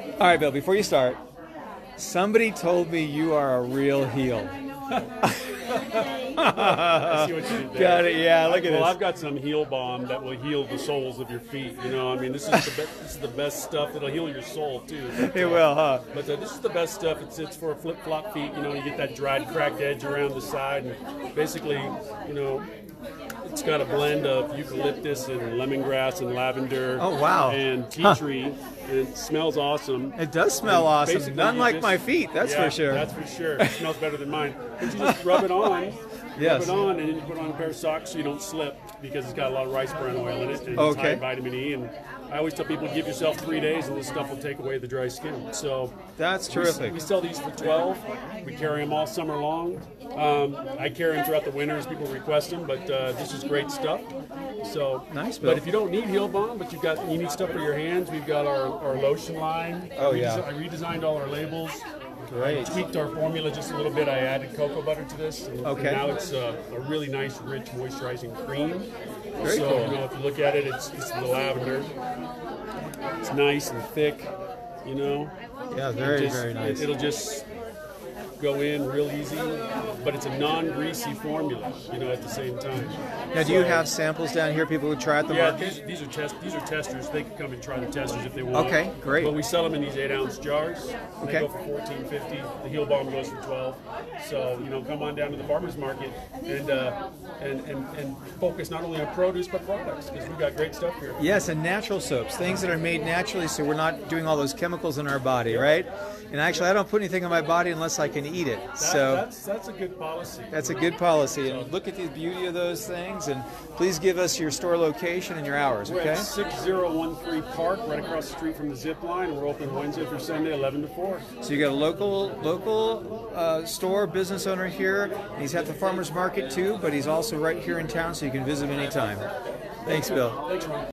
All right, Bill. Before you start, somebody told me you are a real heel. I see what you did there. Got it. Yeah. Look at Well, this. Well, I've got some heel balm that will heal the soles of your feet. You know, I mean, this is the be- this is the best stuff that'll heal your soul too. But, It uh, will, huh? But uh, this is the best stuff. It's it's for flip flop feet. You know, you get that dried, cracked edge around the side, and basically, you know. It's got a blend of eucalyptus and lemongrass and lavender. Oh, wow. And tea Huh. tree, and it smells awesome. It does smell And awesome. None like just- my feet, that's Yeah, for sure. That's for sure. It smells better than mine. But you just rub it on. Yes. Rub it on, and then you put on a pair of socks so you don't slip because it's got a lot of rice bran oil in it and Okay. it's high vitamin E. And I always tell people, give yourself three days, and this stuff will take away the dry skin. So That's terrific. We, sell these for twelve. We carry them all summer long. Um, I carry them throughout the winter as people request them, but uh, this is great stuff. So Nice, Bill. But if you don't need heel balm, but you've got you need stuff for your hands, we've got our, our lotion line. Oh, yeah. I redesigned all our labels. Great. Tweaked our formula just a little bit. I added cocoa butter to this. And, Okay. now it's uh, a really nice, rich, moisturizing cream. Very so, cool. you know, if you look at it, it's, it's the lavender. It's nice and thick, you know. Yeah, very, Just- very nice. It, will just go in real easy, but it's a non-greasy formula, you know, at the same time. Now, do you have samples down here people would try at the yeah, market? these, these are test. These are testers. They can come and try the testers if they want. Okay, great. But we sell them in these eight ounce jars. Okay. They go for fourteen fifty. The heel balm goes for twelve. So you know, come on down to the farmers market and uh, and, and and focus not only on produce but products because we've got great stuff here. Yes, and natural soaps, things that are made naturally so we're not doing all those chemicals in our body, right? And actually, I don't put anything on my body unless I can eat it. That, So that's that's a good policy. that's a good policy. And look at the beauty of those things. And please give us your store location and your hours, We're okay? 6013 Park, right across the street from the zip line. We're open Wednesday through Sunday, 11 to 4. So you got a local local uh, store business owner here. He's at the farmers market too, but he's also right here in town, so you can visit him anytime. Thanks, Bill. Thanks, Ron.